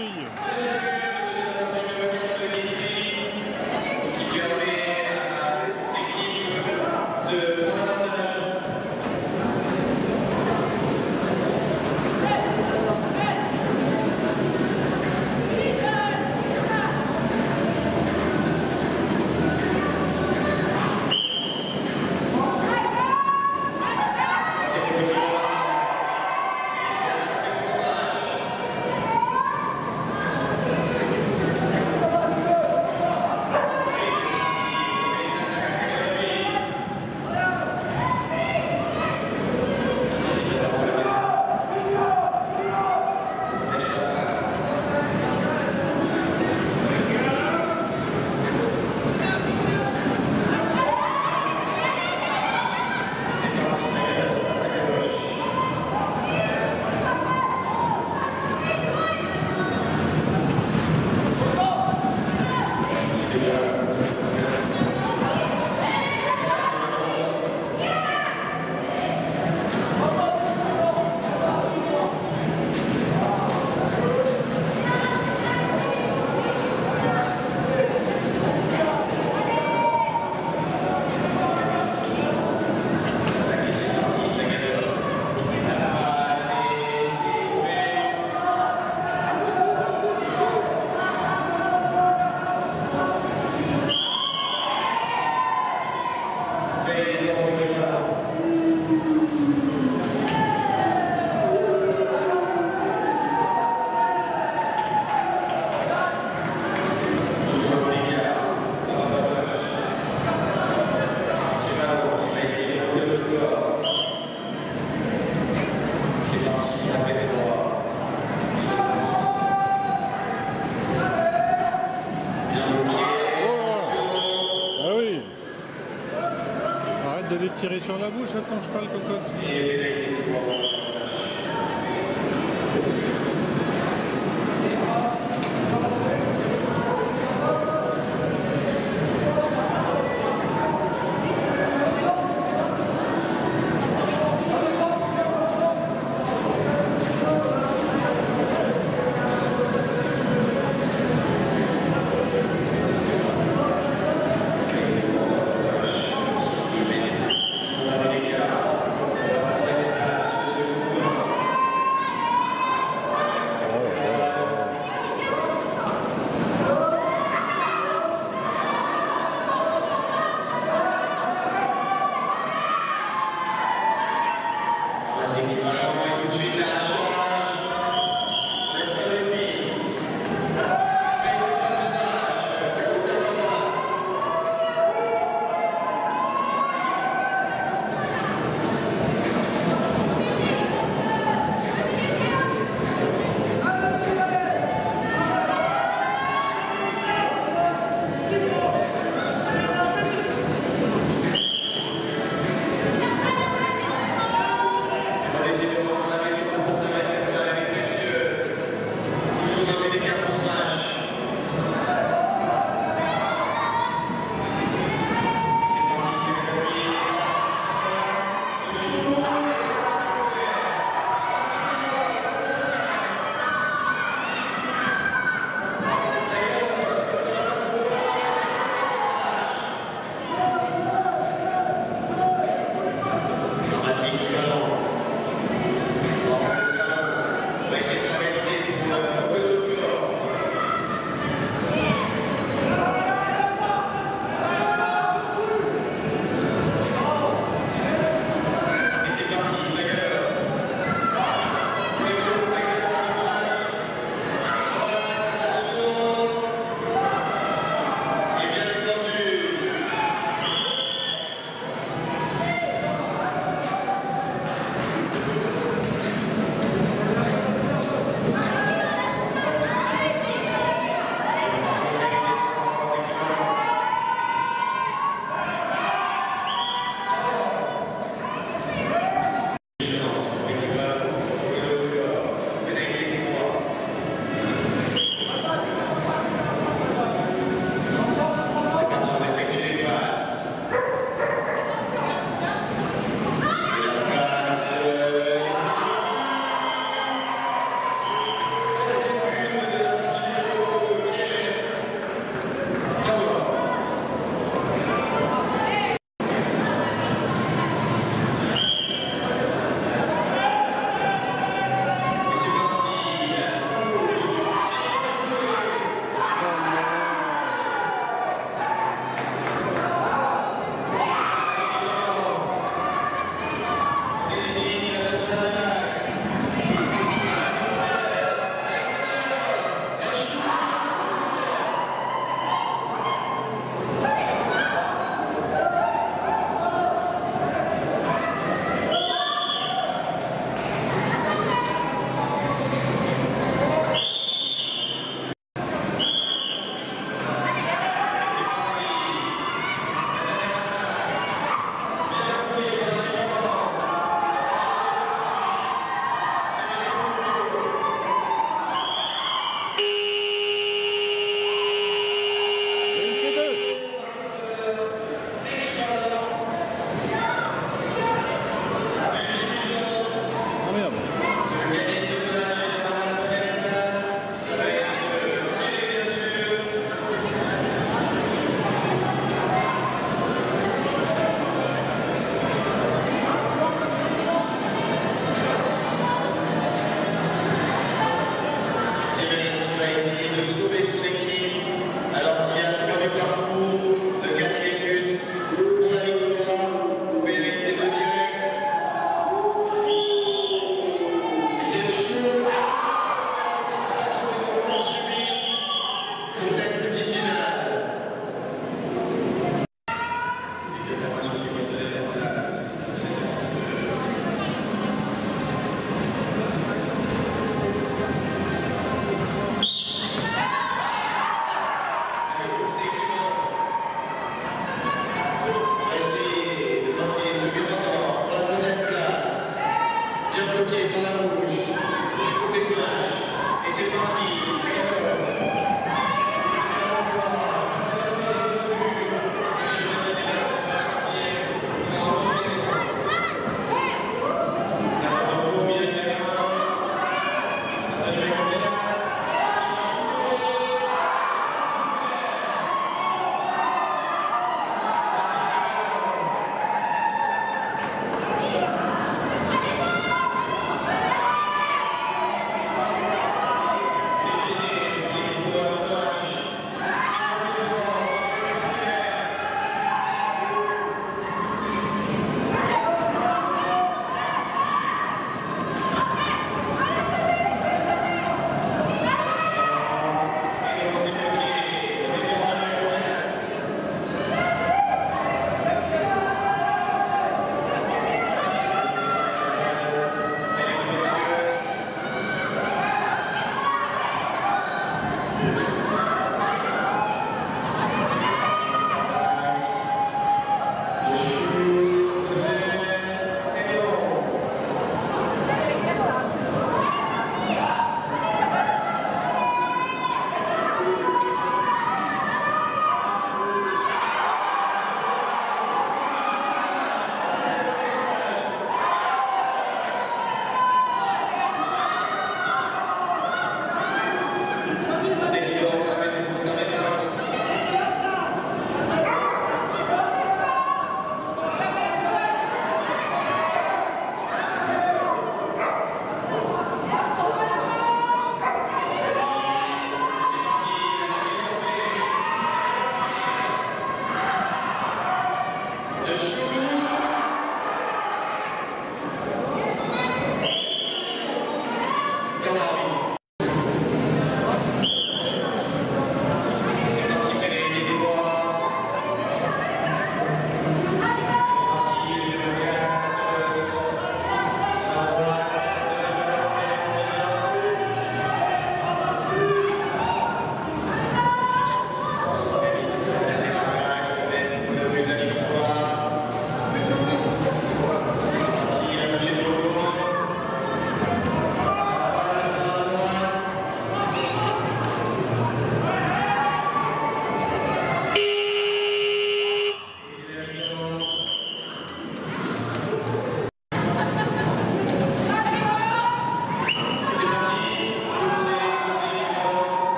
seeing. Tirer sur la bouche à ton cheval cocotte.